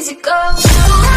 easy go.